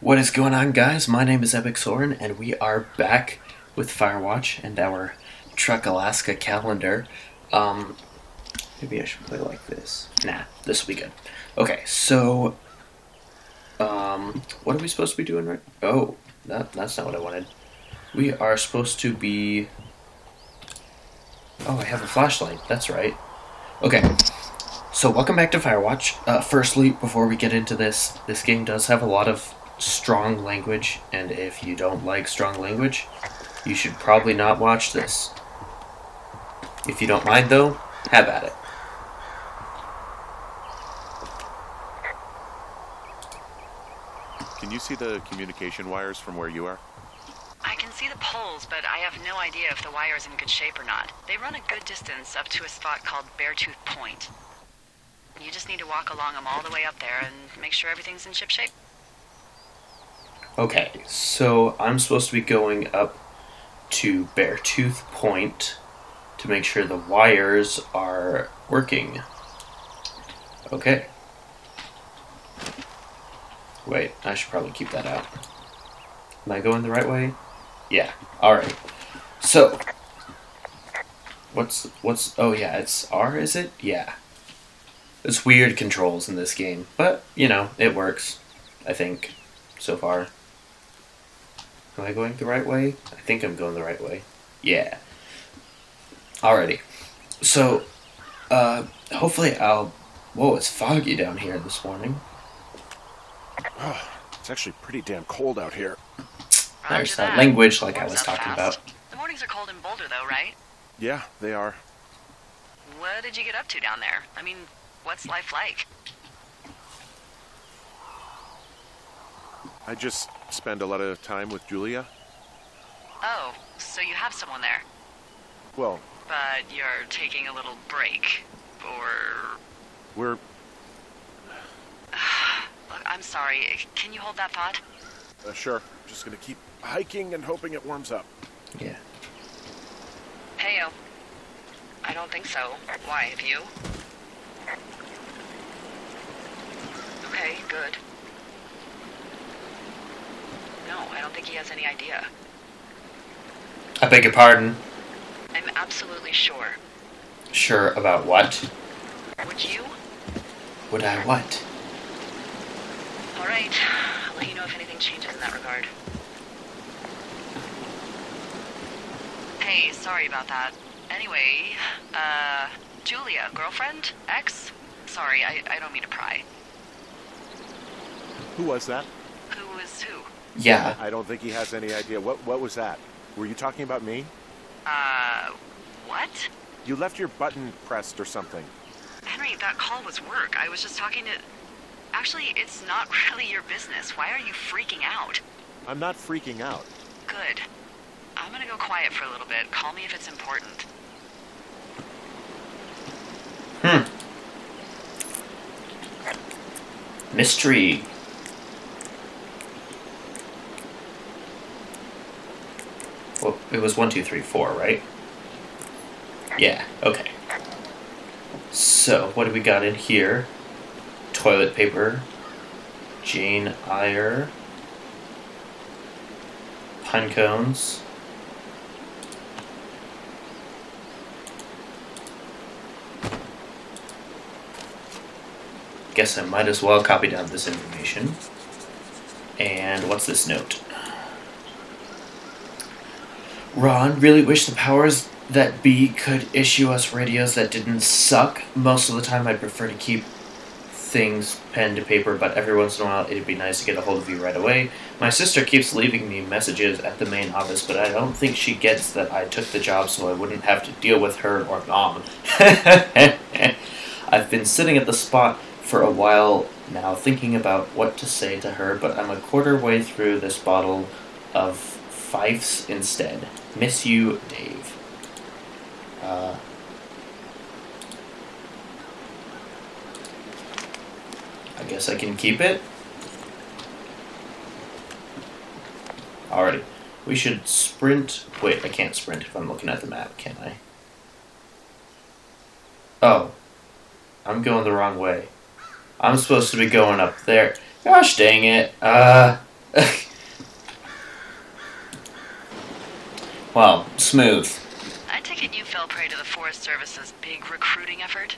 What is going on, guys? My name is Epic Soren, and we are back with Firewatch and our Truck Alaska calendar. Um, maybe I should play like this. Nah, this will be good. Okay, so, um, what are we supposed to be doing right? Oh, that, that's not what I wanted. We are supposed to be. Oh, I have a flashlight. That's right. Okay, so welcome back to Firewatch. Uh, firstly, before we get into this, this game does have a lot of strong language, and if you don't like strong language, you should probably not watch this. If you don't mind, though, have at it. Can you see the communication wires from where you are? I can see the poles, but I have no idea if the wire's in good shape or not. They run a good distance up to a spot called Beartooth Point. You just need to walk along them all the way up there and make sure everything's in ship shape. Okay, so I'm supposed to be going up to Beartooth Point to make sure the wires are working. Okay. Wait, I should probably keep that out. Am I going the right way? Yeah. All right. So, what's what's? Oh yeah, it's R. Is it? Yeah. It's weird controls in this game, but you know it works. I think so far. Am I going the right way? I think I'm going the right way. Yeah. Alrighty. So, uh, hopefully I'll. Whoa, it's foggy down here this morning. It's actually pretty damn cold out here. There's Roger that language like I was talking fast. about. The mornings are cold in Boulder, though, right? Yeah, they are. What did you get up to down there? I mean, what's life like? I just spend a lot of time with Julia. Oh, so you have someone there, Well, but you're taking a little break, or we're. Look, I'm sorry. Can you hold that thought? Uh, sure. Just gonna keep hiking and hoping it warms up. Yeah. Heyo. I don't think so. Why, have you? Okay, good. No, I don't think he has any idea. I beg your pardon. I'm absolutely sure. Sure about what? Would you? Would I what? All right. I'll let you know if anything changes in that regard. Hey, sorry about that. Anyway, uh, Julia, girlfriend? Ex? Sorry, I, I don't mean to pry. Who was that? Who was who? Yeah. I don't think he has any idea. What What was that? Were you talking about me? Uh, what? You left your button pressed or something. Henry, that call was work. I was just talking to. Actually, it's not really your business. Why are you freaking out? I'm not freaking out. Good. I'm gonna go quiet for a little bit. Call me if it's important. Hmm. Mystery. Well, it was one, two, three, four, right? Yeah, okay. So, what do we got in here? Toilet paper, Jane Eyre, pine cones. Guess I might as well copy down this information. And what's this note? Ron, really wish the powers that be could issue us radios that didn't suck. Most of the time, I'd prefer to keep things pen to paper, but every once in a while, it'd be nice to get a hold of you right away. My sister keeps leaving me messages at the main office, but I don't think she gets that I took the job so I wouldn't have to deal with her or mom. I've been sitting at the spot for a while now thinking about what to say to her, but I'm a quarter way through this bottle of Fifes instead. Miss you, Dave. Uh, I guess I can keep it. Alrighty. We should sprint. Wait, I can't sprint if I'm looking at the map, can I? Oh. I'm going the wrong way. I'm supposed to be going up there. Gosh dang it. Uh, well, smooth. I take it you fell prey to the Forest Service's big recruiting effort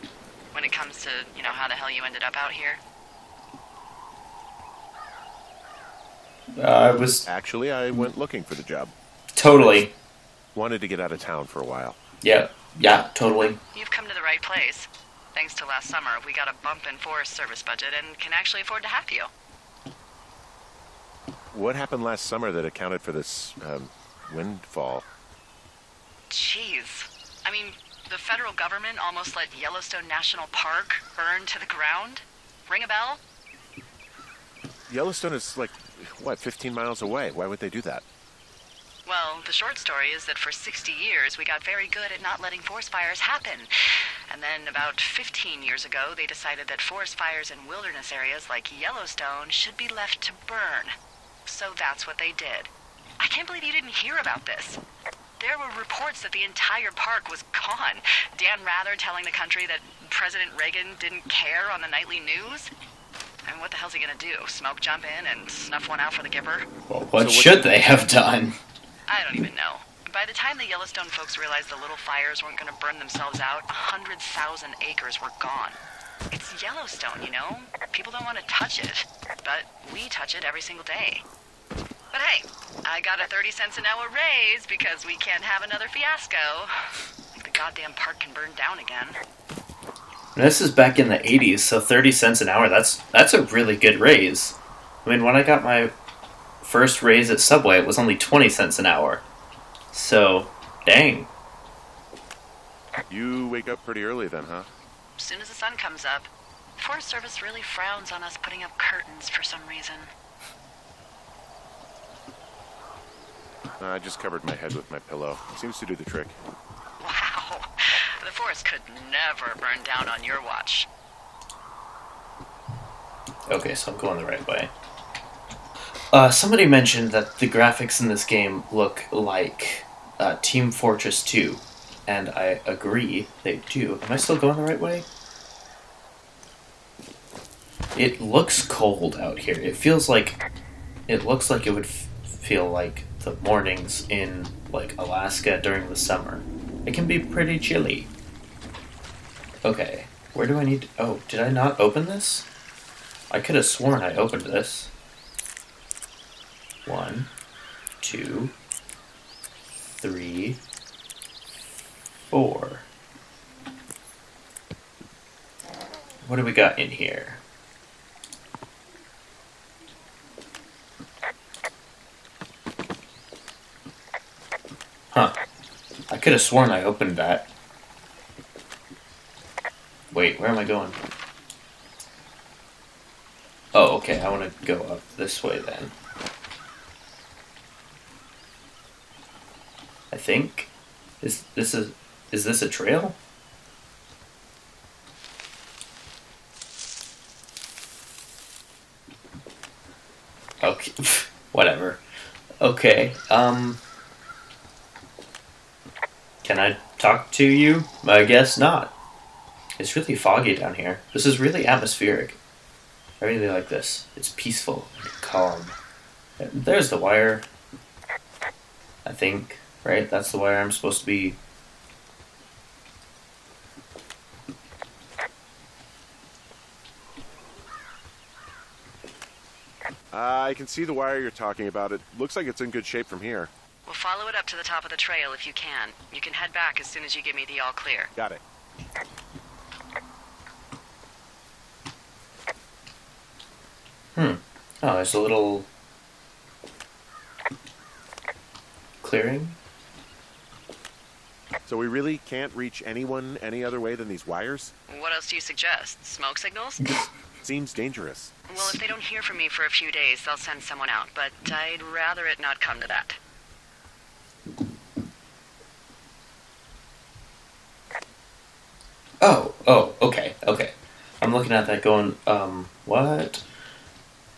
when it comes to, you know, how the hell you ended up out here. Uh, I was Actually, I went looking for the job. totally. Wanted to get out of town for a while. Yeah, yeah, totally. You've come to the right place. Thanks to last summer, we got a bump in Forest Service budget and can actually afford to have you. What happened last summer that accounted for this um, windfall? Jeez. I mean, the federal government almost let Yellowstone National Park burn to the ground? Ring a bell? Yellowstone is like, what, 15 miles away. Why would they do that? Well, the short story is that for 60 years we got very good at not letting forest fires happen. And then about 15 years ago, they decided that forest fires in wilderness areas like Yellowstone should be left to burn. So that's what they did. I can't believe you didn't hear about this. There were reports that the entire park was gone. Dan Rather telling the country that President Reagan didn't care on the nightly news. I And what the hell's he gonna do? Smoke jump in and snuff one out for the Gipper? Well, what So what- should they have done? I don't even know. By the time the Yellowstone folks realized the little fires weren't going to burn themselves out, a 100,000 acres were gone. It's Yellowstone, you know? People don't want to touch it, but we touch it every single day. But hey, I got a 30 cents an hour raise because we can't have another fiasco. Like the goddamn park can burn down again. This is back in the 80s, so 30 cents an hour, that's that's a really good raise. I mean, when I got my first raise at Subway, it was only 20 cents an hour. So, dang. You wake up pretty early then, huh? As soon as the sun comes up, the Forest Service really frowns on us putting up curtains for some reason. I just covered my head with my pillow. It Seems to do the trick. Wow. The forest could never burn down on your watch. Okay, so I'm going the right way. Uh, somebody mentioned that the graphics in this game look like uh, Team Fortress 2, and I agree, they do. Am I still going the right way? It looks cold out here. It feels like it looks like it would f- feel like the mornings in like Alaska during the summer. It can be pretty chilly. Okay, where do I need? oh, did I not open this? I could have sworn I opened this. One, two, three, four. What do we got in here? Huh. I could have sworn I opened that. Wait, where am I going? Oh, okay. I want to go up this way then. I think. Is this a is this a trail? Okay, whatever. Okay. Um. Can I talk to you? I guess not. It's really foggy down here. This is really atmospheric. I really like this. It's peaceful and calm. There's the wire. I think, right? That's the wire I'm supposed to be. Uh, I can see the wire you're talking about. It looks like it's in good shape from here. We'll follow it up to the top of the trail if you can. You can head back as soon as you give me the all clear. Got it. Hmm. Oh, there's a little clearing. So we really can't reach anyone any other way than these wires? What else do you suggest? Smoke signals? Seems dangerous. well, if they don't hear from me for a few days, they'll send someone out, but I'd rather it not come to that. Oh, oh, okay, okay. I'm looking at that going, um, what?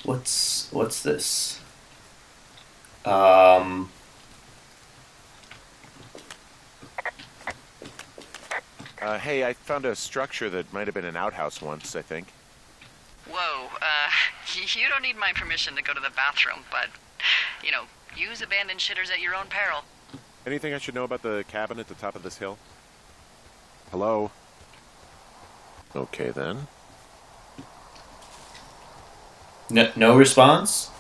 What's what's this? Um Uh, hey, I found a structure that might have been an outhouse once, I think. Whoa, uh, you don't need my permission to go to the bathroom, but, you know, use abandoned shitters at your own peril. Anything I should know about the cabin at the top of this hill? Hello? Okay then. No, no response?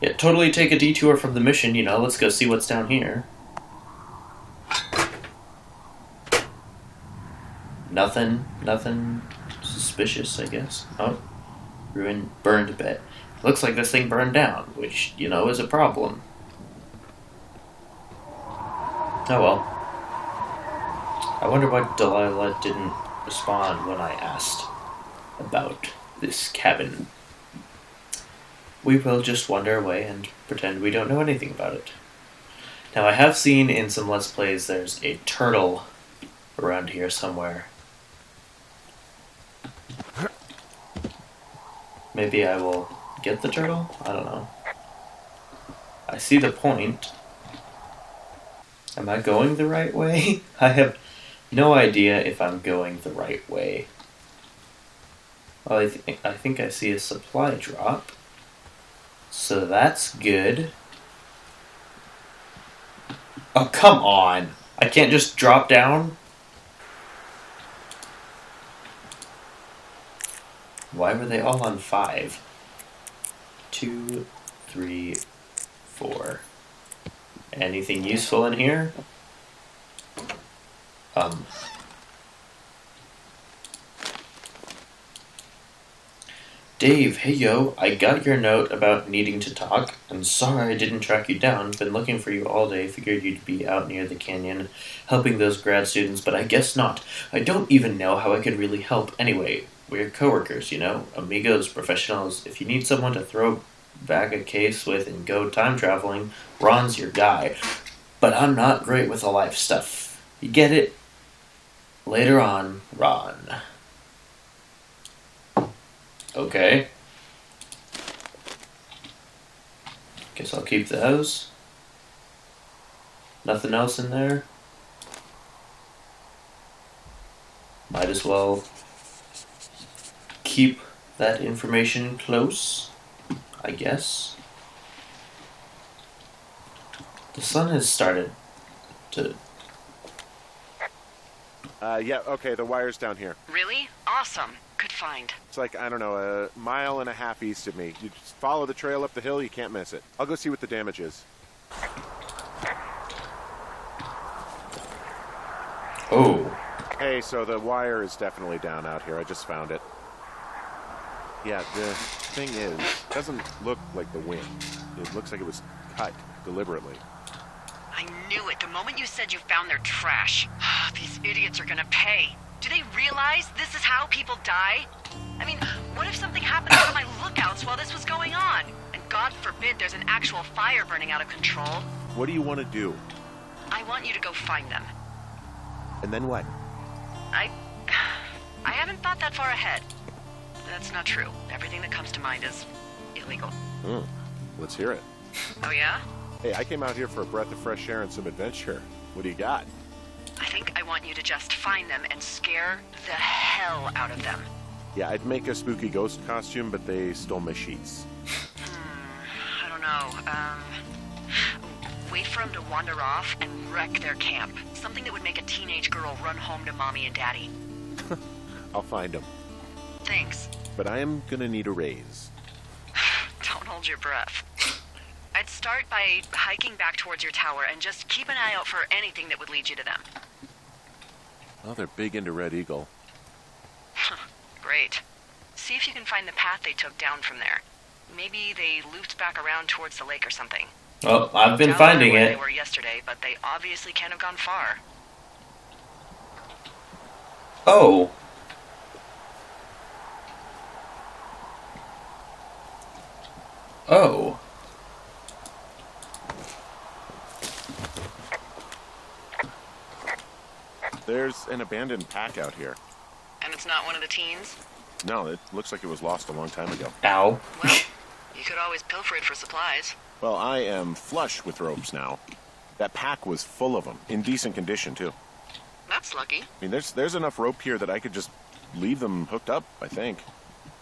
Yeah, totally take a detour from the mission, you know, let's go see what's down here. Nothing, nothing suspicious, I guess. Oh, ruined, burned a bit. Looks like this thing burned down, which, you know, is a problem. Oh well. I wonder why Delilah didn't respond when I asked about this cabin. We will just wander away and pretend we don't know anything about it. Now, I have seen in some Let's Plays there's a turtle around here somewhere. Maybe I will get the turtle? I don't know. I see the point. Am I going the right way? I have no idea if I'm going the right way. Well, I, th- I think I see a supply drop. So that's good. Oh, come on! I can't just drop down? Why were they all on five? Two, three, four. Anything useful in here? Um. Dave, hey yo, I got your note about needing to talk. I'm sorry I didn't track you down. Been looking for you all day. Figured you'd be out near the canyon helping those grad students, but I guess not. I don't even know how I could really help anyway. We're coworkers, you know, amigos, professionals. If you need someone to throw back a case with and go time traveling, Ron's your guy. But I'm not great with the life stuff. You get it? Later on, Ron. Okay. Guess I'll keep those. Nothing else in there? Might as well keep that information close, I guess. The sun has started to. Uh, yeah, okay, the wire's down here. Really? Awesome. Good find. It's like, I don't know, a mile and a half east of me. You just follow the trail up the hill, you can't miss it. I'll go see what the damage is. Oh, Hey, so the wire is definitely down out here. I just found it. Yeah, the thing is, it doesn't look like the wind. It looks like it was cut deliberately. I knew it the moment you said you found their trash. These idiots are gonna pay. Do they realize this is how people die? I mean, what if something happened to my lookouts while this was going on? And God forbid there's an actual fire burning out of control. What do you want to do? I want you to go find them. And then what? I. I haven't thought that far ahead. That's not true. Everything that comes to mind is illegal. Hmm. Let's hear it. Oh, yeah? Hey, I came out here for a breath of fresh air and some adventure. What do you got? I think I want you to just find them and scare the hell out of them. Yeah, I'd make a spooky ghost costume, but they stole my sheets. Hmm, I don't know. Um, wait for them to wander off and wreck their camp. Something that would make a teenage girl run home to mommy and daddy. I'll find them. Thanks. But I am gonna need a raise. Don't hold your breath. I'd start by hiking back towards your tower and just keep an eye out for anything that would lead you to them. Oh, they're big into Red Eagle. Great. See if you can find the path they took down from there. Maybe they looped back around towards the lake or something. well, I've been Doubt finding where it. They were yesterday, but they obviously can't have gone far. Oh. Oh. There's an abandoned pack out here. And it's not one of the teens? No, it looks like it was lost a long time ago. Ow. Well, you could always pilfer it for supplies. Well, I am flush with ropes now. That pack was full of them, in decent condition too. That's lucky. I mean, there's there's enough rope here that I could just leave them hooked up. I think.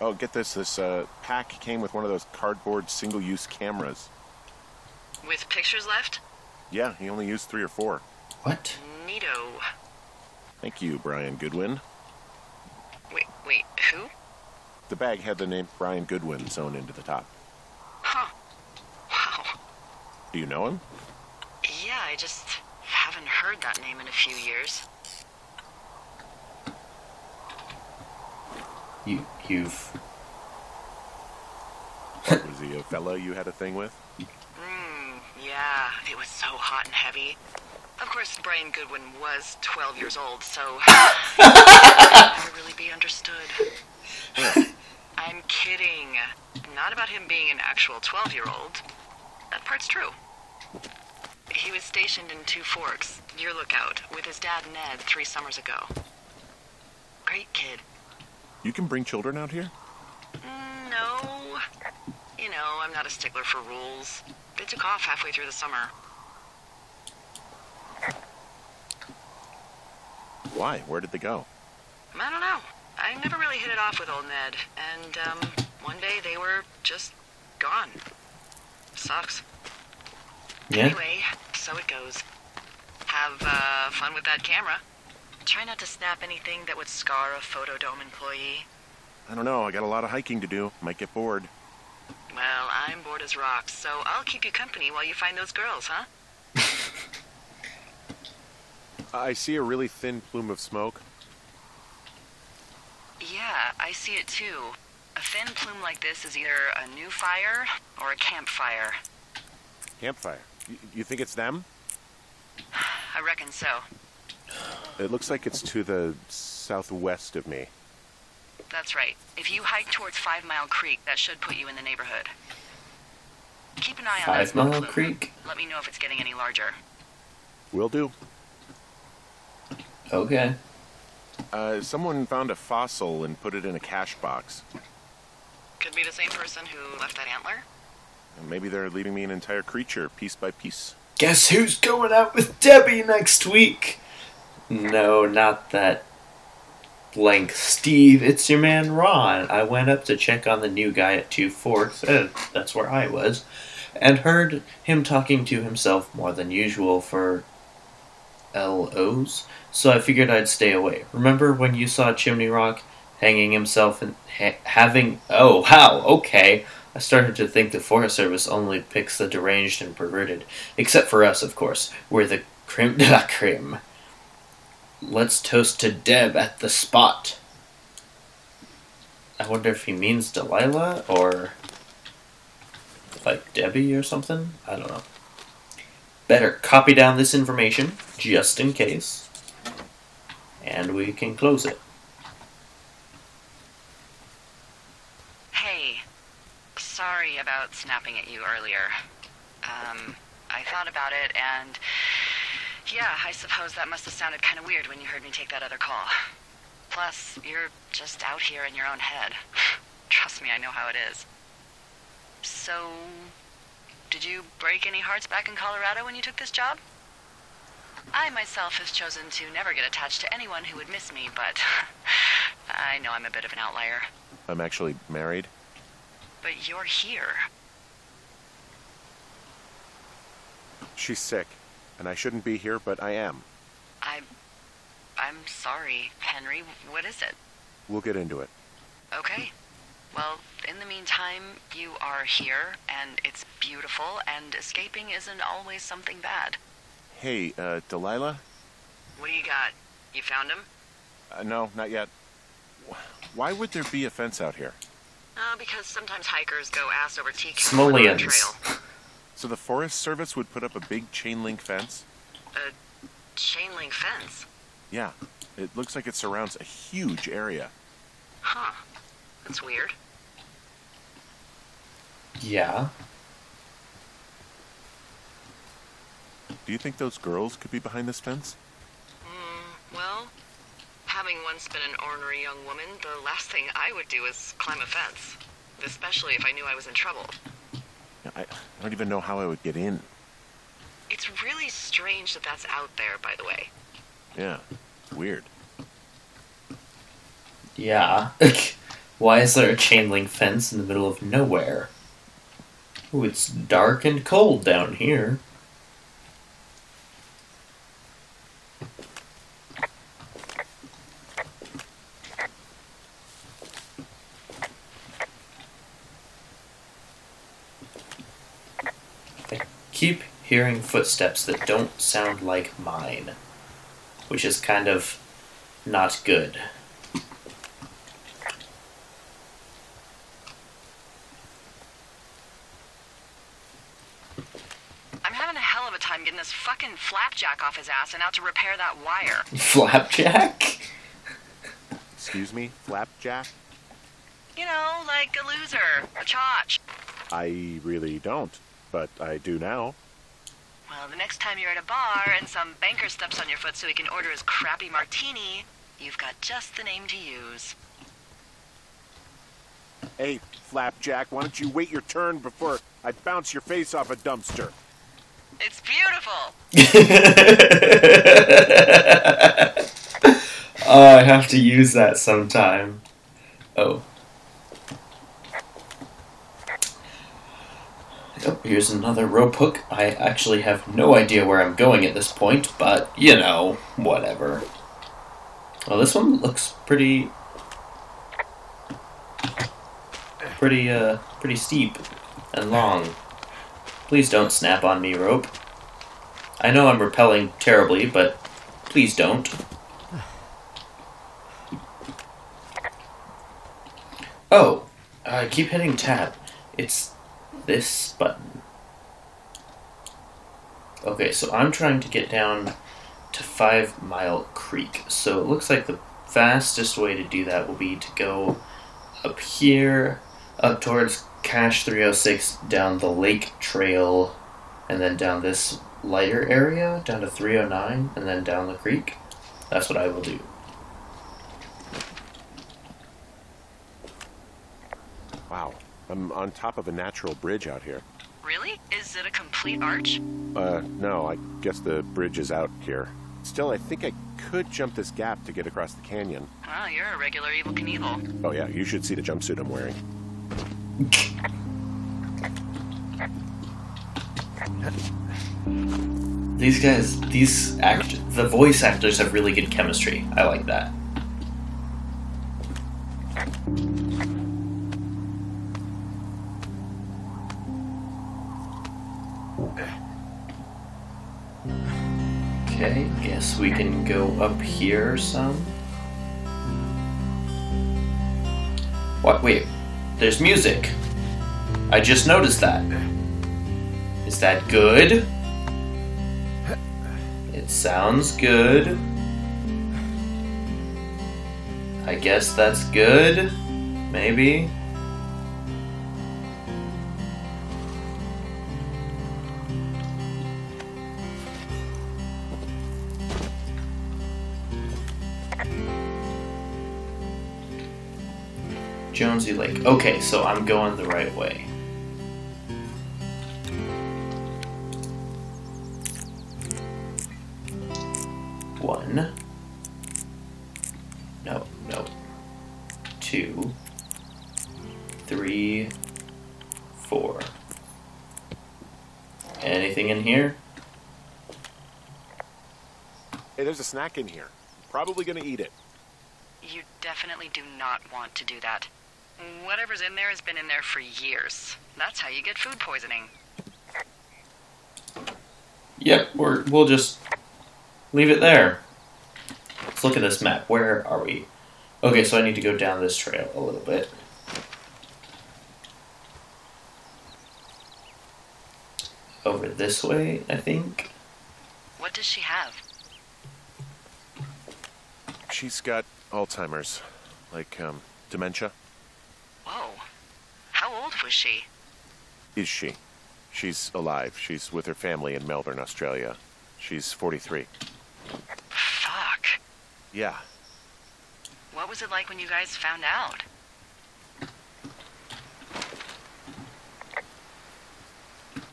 Oh, get this! This uh, pack came with one of those cardboard single-use cameras. With pictures left? Yeah, he only used three or four. What? Neato. Thank you, Brian Goodwin. Wait, wait, who? The bag had the name Brian Goodwin sewn into the top. Huh. Wow. Do you know him? Yeah, I just haven't heard that name in a few years. You you've Was he a fella you had a thing with? Hmm, yeah, it was so hot and heavy. Of course, Brian Goodwin was 12 years old, so never really be understood. I'm kidding. Not about him being an actual 12 year old. That part's true. He was stationed in Two Forks, your lookout, with his dad Ned three summers ago. Great kid. You can bring children out here? Mm, No. You know, I'm not a stickler for rules. They took off halfway through the summer. Why? Where did they go? I don't know. I never really hit it off with old Ned, and um, one day they were just gone. Sucks. yeah. Anyway, so it goes. Have uh, fun with that camera. Try not to snap anything that would scar a Photodome employee. I don't know. I got a lot of hiking to do. Might get bored. Well, I'm bored as rocks, so I'll keep you company while you find those girls, huh? I see a really thin plume of smoke. Yeah, I see it too. A thin plume like this is either a new fire or a campfire. Campfire. You, you think it's them? I reckon so. It looks like it's to the southwest of me. That's right. If you hike towards Five Mile Creek, that should put you in the neighborhood. Keep an eye on that Five Mile plume. Creek. Let me know if it's getting any larger. Will do. Okay. Uh, someone found a fossil and put it in a cash box. Could be the same person who left that antler. Maybe they're leaving me an entire creature piece by piece. Guess who's going out with Debbie next week? No, not that blank Steve. It's your man Ron. I went up to check on the new guy at Two Forks. Uh, that's where I was. And heard him talking to himself more than usual for LOs. So I figured I'd stay away. Remember when you saw Chimney Rock hanging himself and ha- having. Oh, wow, okay. I started to think the Forest Service only picks the deranged and perverted. Except for us, of course. We're the de la creme. Let's toast to Deb at the spot. I wonder if he means Delilah or like Debbie or something? I don't know. Better copy down this information just in case. And we can close it. Hey, sorry about snapping at you earlier. Um, I thought about it, and yeah, I suppose that must have sounded kind of weird when you heard me take that other call. Plus, you're just out here in your own head. Trust me, I know how it is. So, did you break any hearts back in Colorado when you took this job? I myself have chosen to never get attached to anyone who would miss me, but I know I'm a bit of an outlier. I'm actually married. But you're here. She's sick, and I shouldn't be here, but I am. I'm, I'm sorry, Henry. What is it? We'll get into it. Okay. Well, in the meantime, you are here, and it's beautiful, and escaping isn't always something bad. Hey, uh, Delilah? What do you got? You found him? Uh, no, not yet. Why would there be a fence out here? Uh, because sometimes hikers go ass over tea kettle So the Forest Service would put up a big chain link fence? A chain link fence. Yeah. It looks like it surrounds a huge area. Huh. That's weird. Yeah. Do you think those girls could be behind this fence? Hmm, well, having once been an ornery young woman, the last thing I would do is climb a fence. Especially if I knew I was in trouble. I, I don't even know how I would get in. It's It's really strange that that's out there, by the way. Yeah. Weird. Yeah. Why is there a chain link fence in the middle of nowhere? Ooh, it's dark and cold down here. I keep hearing footsteps that don't sound like mine, which is kind of not good. I'm having a hell of a time getting this fucking flapjack off his ass and out to repair that wire. Flapjack? Excuse me, Flapjack? You know, like a loser, a chotch. I really don't, but I do now. Well, the next time you're at a bar and some banker steps on your foot so he can order his crappy martini, you've got just the name to use. Hey, Flapjack, why don't you wait your turn before I bounce your face off a dumpster? It's beautiful. oh, I have to use that sometime. Oh. Oh, here's another rope hook. I actually have no idea where I'm going at this point, but you know, whatever. Well, this one looks pretty, pretty, uh, pretty steep and long. Please don't snap on me, rope. I know I'm repelling terribly, but please don't. Oh, I keep hitting tab. It's this button. Okay, so I'm trying to get down to Five Mile Creek. So it looks like the fastest way to do that will be to go up here, up towards Cache 306, down the lake trail, and then down this lighter area, down to 309, and then down the creek. That's what I will do. Wow, I'm on top of a natural bridge out here. Really? Is it a complete arch? Uh, no, I guess the bridge is out here. Still, I think I could jump this gap to get across the canyon. Well, you're a regular Evel Knievel. Oh yeah, you should see the jumpsuit I'm wearing. These guys, these act, the voice actors have really good chemistry. I like that. Guess we can go up here some. What? Wait, there's music. I just noticed that. Is that good? It sounds good. I guess that's good. Maybe. Jonesy Lake. Okay, so I'm going the right way. One. No, no. Two. Three. Four. Anything in here? Hey, there's a snack in here. Probably gonna eat it. You definitely do not want to do that. Whatever's in there has been in there for years. That's how you get food poisoning. Yep, we're, we'll just leave it there. Let's look at this map. Where are we? Okay, so I need to go down this trail a little bit. Over this way, I think. What does she have? She's got Alzheimer's, like um, dementia. Whoa. How old was she? Is she? She's alive. She's with her family in Melbourne, Australia. She's 43. Fuck. Yeah. What was it like when you guys found out?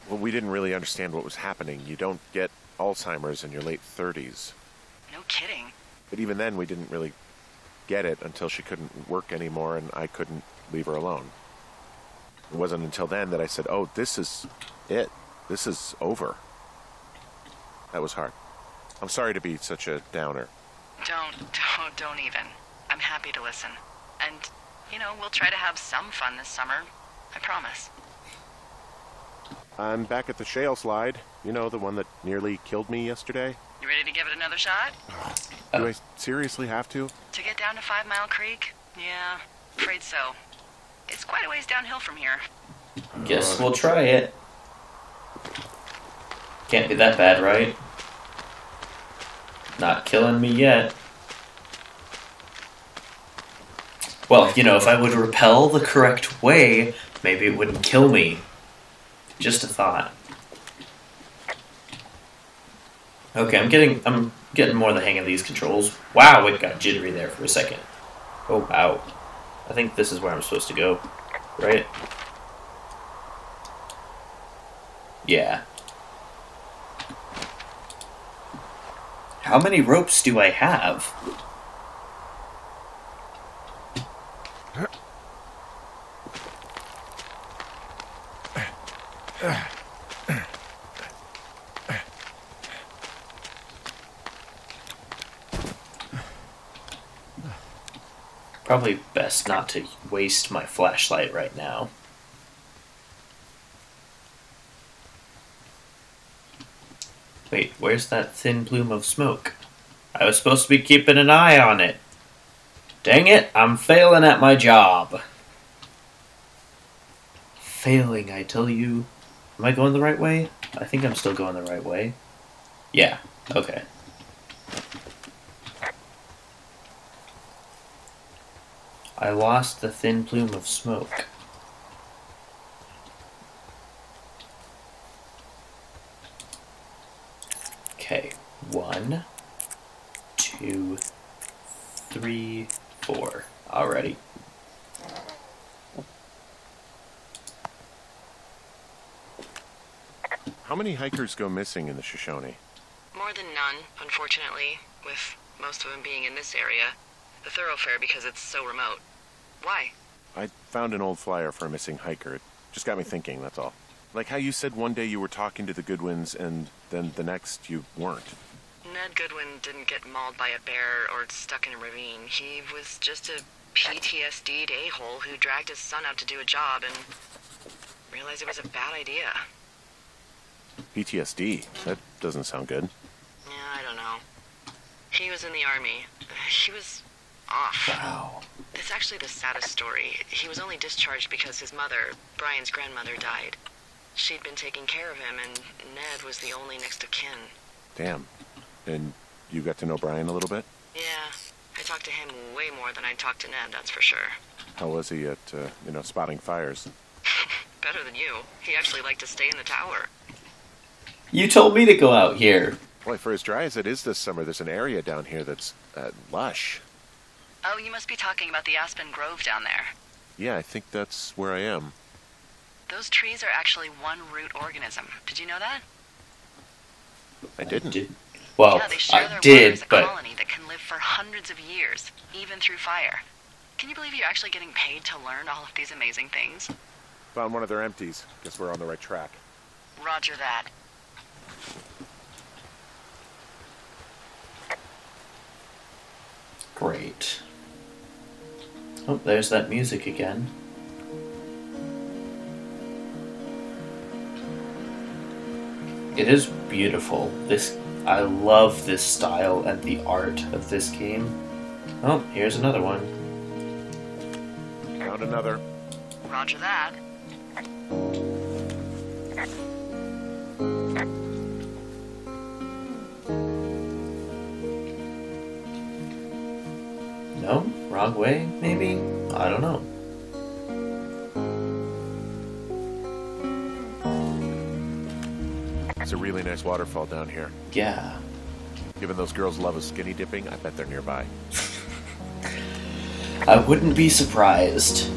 Well, we didn't really understand what was happening. You don't get Alzheimer's in your late 30s. No kidding. But even then, we didn't really get it until she couldn't work anymore and I couldn't leave her alone. It wasn't until then that I said, oh, this is it. This is over. That was hard. I'm sorry to be such a downer. Don't, don't, don't even. I'm happy to listen. And, you know, we'll try to have some fun this summer. I promise. I'm back at the shale slide. You know, the one that nearly killed me yesterday. You ready to give it another shot? Do I seriously have to? To get down to Five Mile Creek? Yeah, afraid so. It's quite a ways downhill from here. Guess we'll try it. Can't be that bad, right? Not killing me yet. Well, you know, if I would repel the correct way, maybe it wouldn't kill me. Just a thought. Okay, I'm getting I'm getting more the hang of these controls. Wow, it got jittery there for a second. Oh wow. I think this is where I'm supposed to go. Right? Yeah. How many ropes do I have? Probably best not to waste my flashlight right now. Wait, where's that thin plume of smoke? I was supposed to be keeping an eye on it. Dang it, I'm failing at my job. Failing, I tell you. Am I going the right way? I think I'm still going the right way. Yeah, okay. I lost the thin plume of smoke. Okay, one, two, three, four. Alrighty. How many hikers go missing in the Shoshone? More than none, unfortunately, with most of them being in this area. The Thorofare because it's so remote. Why? I found an old flyer for a missing hiker. It just got me thinking, that's all. Like how you said one day you were talking to the Goodwins and then the next you weren't. Ned Goodwin didn't get mauled by a bear or stuck in a ravine. He was just a PTSD'd a-hole who dragged his son out to do a job and realized it was a bad idea. PTSD? That doesn't sound good. Yeah, I don't know. He was in the army. He was off. Wow. It's actually the saddest story. He was only discharged because his mother, Brian's grandmother, died. She'd been taking care of him, and Ned was the only next of kin. Damn. And you got to know Brian a little bit? Yeah, I talked to him way more than I talked to Ned, that's for sure. How was he at, uh, you know, spotting fires? Better than you. He actually liked to stay in the tower. You told me to go out here. Boy, for as dry as it is this summer, there's an area down here that's uh, lush. Oh, you must be talking about the Aspen Grove down there. Yeah, I think that's where I am. Those trees are actually one root organism. Did you know that? I didn't. I Did, well, yeah, they share I their water did, as a but colony that can live for hundreds of years, even through fire. Can you believe you're actually getting paid to learn all of these amazing things? Found one of their empties. Guess we're on the right track. Roger that. great. Oh, there's that music again. It is beautiful. This I love this style and the art of this game. Oh, here's another one. Found another. Roger that. No? Wrong way, maybe? I don't know. It's a really nice waterfall down here. Yeah. Given those girls love a skinny dipping, I bet they're nearby. I wouldn't be surprised.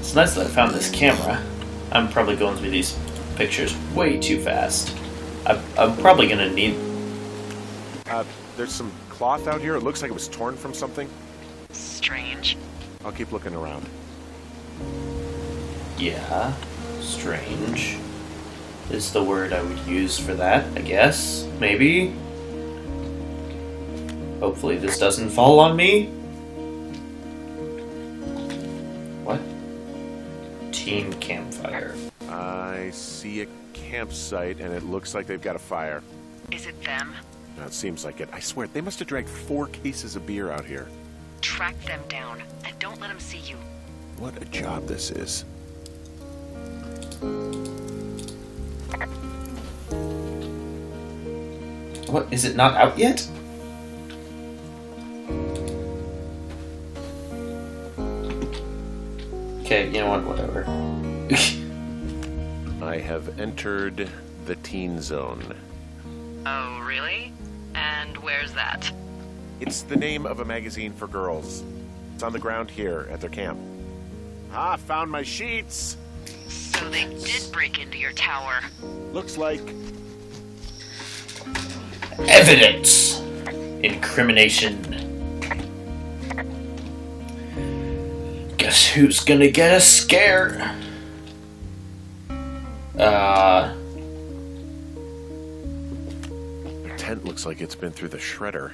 It's nice that I found this camera. I'm probably going through these pictures way too fast. I, I'm probably gonna need. Uh, there's some cloth out here. It looks like it was torn from something. Strange. I'll keep looking around. Yeah, strange is the word I would use for that, I guess. Maybe. Hopefully, this doesn't fall on me. What? Team campfire. I see a campsite, and it looks like they've got a fire. Is it them? Now, it seems like it. I swear, they must have dragged four cases of beer out here. Track them down and don't let them see you. What a job this is. What? Is it not out yet? Okay, you know what? Whatever. I have entered the teen zone. Oh, really? And where's that? It's the name of a magazine for girls. It's on the ground here at their camp. Ah, found my sheets. So they did break into your tower. Looks like Evidence! Incrimination. Guess who's gonna get a scare? Uh. their tent looks like it's been through the shredder,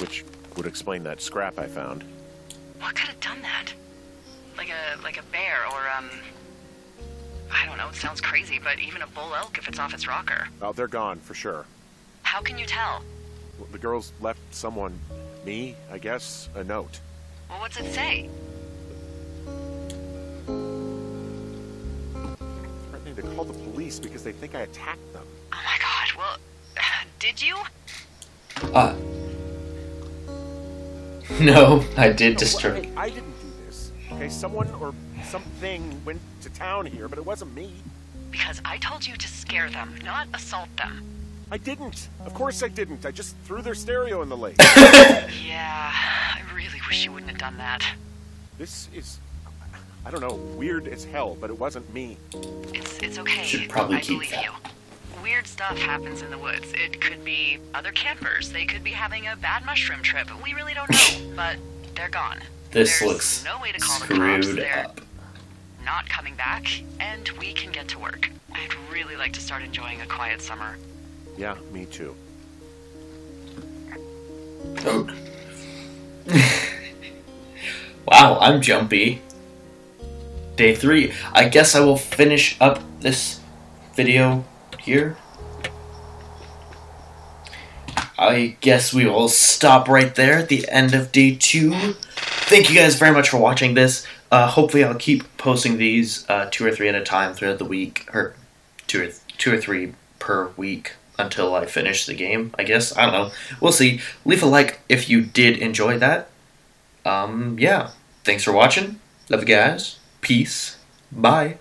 which would explain that scrap I found. What could have done that? Like a like a bear or um I don't know, it sounds crazy, but even a bull elk if it's off its rocker. Oh, they're gone for sure. How can you tell? Well, The girls left someone, me, I guess, a note. Well, what's it say? Threatening to call the police because they think I attacked them. Oh my god, well, did you? Uh. No, I did No, destroy. I, I didn't do this. Okay, someone or something went to town here, but it wasn't me. Because I told you to scare them, not assault them. I didn't. Of course I didn't. I just threw their stereo in the lake. Yeah, I really wish you wouldn't have done that. this is, I don't know, weird as hell, but it wasn't me. It's it's okay. Should probably I keep believe that. you. Weird stuff happens in the woods. It could be other campers. They could be having a bad mushroom trip. We really don't know. but they're gone. This There's looks no way to call the cops. screwed They're up. not coming back, and we can get to work. I'd really like to start enjoying a quiet summer. Yeah, me too. Oh. wow, I'm jumpy. Day three. I guess I will finish up this video here. I guess we will stop right there at the end of day two. Thank you guys very much for watching this. Uh, hopefully, I'll keep posting these uh, two or three at a time throughout the week, or two or two or three per week until I finish the game. I guess I don't know. We'll see. Leave a like if you did enjoy that. Um, yeah. Thanks for watching. Love you guys. Peace. Bye.